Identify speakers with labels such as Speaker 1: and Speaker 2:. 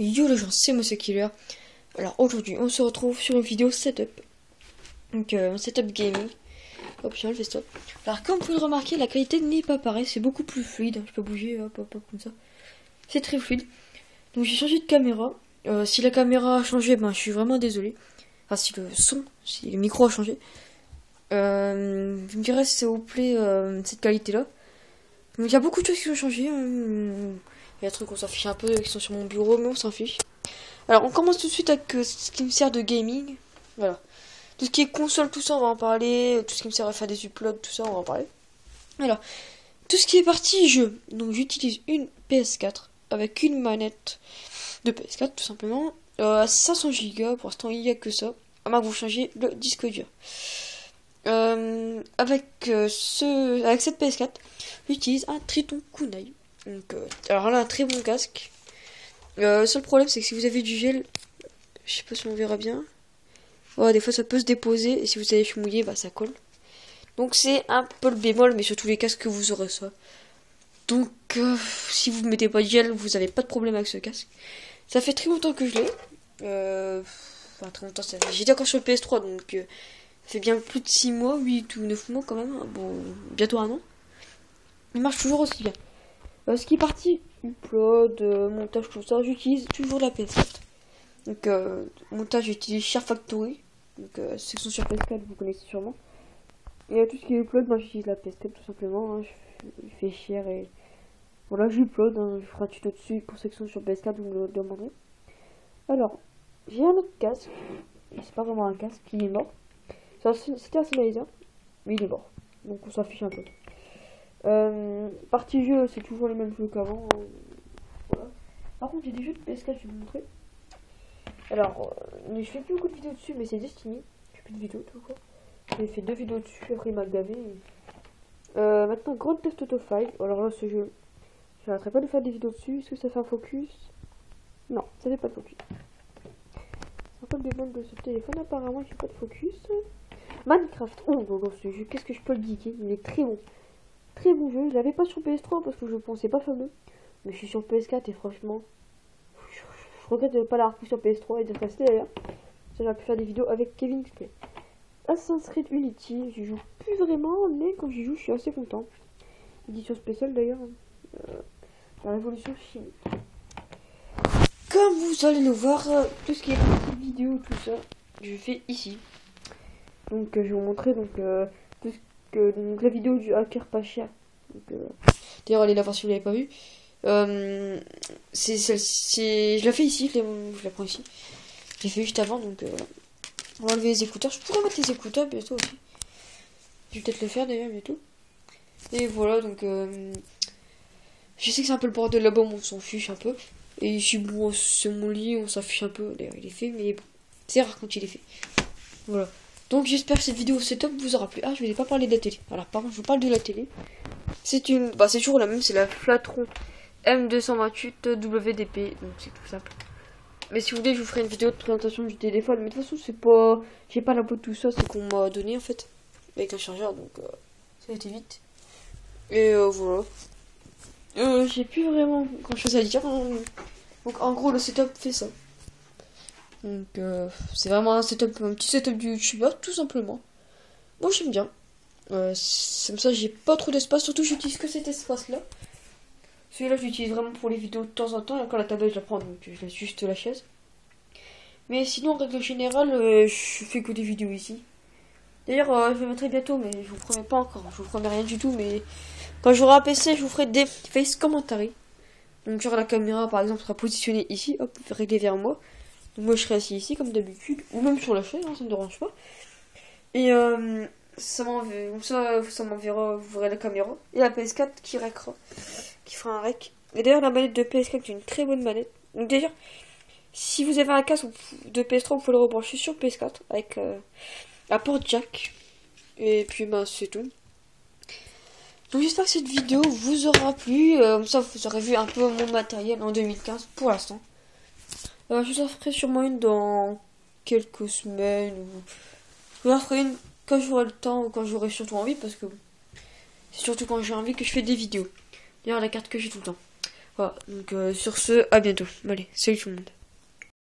Speaker 1: Yo les gens, c'est Monsieur Killer. Alors aujourd'hui, on se retrouve sur une vidéo setup. Donc euh, setup gaming. Je fais stop. Alors comme vous pouvez le remarquer, la qualité n'est pas pareille, c'est beaucoup plus fluide. Je peux bouger, hop, hop, hop, comme ça. C'est très fluide. Donc j'ai changé de caméra. Euh, si la caméra a changé, ben je suis vraiment désolé. Enfin si le son, si le micro a changé. Euh, vous me direz si ça vous plaît euh, cette qualité là. Donc il y a beaucoup de choses qui ont changé. hein. Il y a des trucs qu'on s'en fiche un peu qui sont sur mon bureau, mais on s'en fiche. Alors, on commence tout de suite avec euh, ce qui me sert de gaming. Voilà. Tout ce qui est console, tout ça, on va en parler. Tout ce qui me sert à faire des uploads, tout ça, on va en parler. Alors, tout ce qui est partie jeu. Donc, j'utilise une PS4 avec une manette de PS4, tout simplement. Euh, à 500 Go, pour l'instant, il n'y a que ça. À moins que vous changiez le disque dur. Euh, avec, euh, ce, avec cette PS4, j'utilise un Triton Kunai. Euh, alors là, un très bon casque. Euh, le seul problème, c'est que si vous avez du gel, je sais pas si on verra bien. Des fois, ça peut se déposer. Et si vous avez mouillé, bah ça colle. Donc, c'est un peu le bémol, mais sur tous les casques que vous aurez ça. Donc, euh, si vous ne mettez pas de gel, vous n'avez pas de problème avec ce casque. Ça fait très longtemps que je l'ai. Euh, enfin, très longtemps, ça. J'étais encore sur le PS3, donc euh, ça fait bien plus de 6 mois, 8 ou 9 mois quand même. Bon, bientôt un an. Il marche toujours aussi bien. Euh, ce qui est parti, upload, euh, montage, tout ça, j'utilise toujours la PS4. Donc, euh, montage, j'utilise Share Factory. Donc, euh, section sur PS4, vous connaissez sûrement. Et tout ce qui est upload, moi j'utilise la PS4 tout simplement. hein. Je, fais cher et voilà, j'upload. Hein. Je ferai un tuto dessus pour section sur PS4, vous me le demanderez. Alors, j'ai un autre casque. C'est pas vraiment un casque, il est mort. C'est un- C'était un Sennheiser, mais il est mort. Donc, on s'affiche un peu. Euh, partie jeu, c'est toujours les mêmes jeux qu'avant. hein. Voilà. Par contre, j'ai des jeux de PS4, je vais vous montrer. Alors, euh, je fais plus beaucoup de vidéos dessus, mais c'est Destiny. Je plus de vidéos, tout quoi. J'ai fait deux vidéos dessus, après il m'a gavé. Euh, maintenant, Grand Theft Auto 5. Alors là, ce jeu, j'arrêterai pas de faire des vidéos dessus. Est-ce que ça fait un focus? Non, ça fait pas de focus. C'est un peu le de ce téléphone, apparemment, il fait pas de focus. Minecraft. Oh, oh, ce jeu, qu'est-ce que je peux le geeker? Il est très bon bon jeu. Je l'avais pas sur PS3 parce que je pensais pas fameux. Mais je suis sur PS4 et franchement, je, regrette de pas l'avoir pris sur PS3 et d'être resté d'ailleurs. Ça, j'aurais pu faire des vidéos avec Kevin Play. Assassin's Creed Unity, j'y joue plus vraiment, mais quand j'y joue, je suis assez content. Édition spéciale d'ailleurs. Euh, la révolution chimique. Comme vous allez le voir, euh, tout ce qui est vidéo, tout ça, je fais ici. Donc euh, je vais vous montrer donc tout ce que donc, la vidéo du hacker pas cher. Euh, D'ailleurs, allez la voir si vous l'avez pas vu. Euh, c'est. Je la fais ici, je la, prends ici. Je l'ai fait juste avant, donc euh. On va enlever les écouteurs. Je pourrais mettre les écouteurs bientôt aussi. Je vais peut-être le faire d'ailleurs bientôt. Et voilà, donc je sais que c'est un peu le bordel là-bas, on s'en fiche un peu. Et ici, bon, c'est mon lit, on s'en fiche un peu. D'ailleurs, il est fait, mais c'est rare quand il est fait. Voilà. Donc j'espère que cette vidéo setup vous aura plu. Ah, je vais pas parler de la télé. Alors, par contre, je vous parle de la télé. C'est une. Bah, c'est toujours la même, c'est la Flatron M228 WDP. Donc, c'est tout simple. Mais si vous voulez, je vous ferai une vidéo de présentation du téléphone. Mais de toute façon, c'est pas. J'ai pas la peau de tout ça, c'est qu'on m'a donné en fait. Avec un chargeur, donc euh, ça a été vite. Et euh, voilà. Euh, J'ai plus vraiment grand chose à dire. hein. Donc, en gros, le setup fait ça. Donc, euh, c'est vraiment un un petit setup du youtubeur, tout simplement. Moi, j'aime bien. Euh, comme ça, j'ai pas trop d'espace. Surtout, j'utilise que cet espace-là. Celui-là, je l'utilise vraiment pour les vidéos de temps en temps. Et quand la tablette, je la prends, donc je laisse juste la chaise. Mais sinon, en règle générale, euh, je fais que des vidéos ici. D'ailleurs, euh, je le mettrai bientôt, mais je vous promets pas encore. Je vous promets rien du tout, mais quand j'aurai un PC, je vous ferai des face commentary. Donc, genre la caméra, par exemple, sera positionnée ici, hop, réglée vers moi. Moi, je serai assis ici, comme d'habitude, ou même sur la chaise, hein, ça me dérange pas. Et euh, ça m'enverra, ça, vous verrez la caméra. Et la PS4 qui récra, qui fera un rec. Et d'ailleurs, la manette de PS4 est une très bonne manette. Donc, d'ailleurs, si vous avez un casque de PS3, vous pouvez le rebrancher sur PS4 avec euh, la porte jack. Et puis, ben, c'est tout. Donc, j'espère que cette vidéo vous aura plu. Euh, comme ça, vous aurez vu un peu mon matériel en 2015 pour l'instant. Euh, je vous en ferai sûrement une dans quelques semaines. Ou... Je vous en ferai une quand j'aurai le temps ou quand j'aurai surtout envie parce que c'est surtout quand j'ai envie que je fais des vidéos. D'ailleurs, la carte que j'ai tout le temps. Voilà, donc sur ce, à bientôt. Allez, salut tout le monde.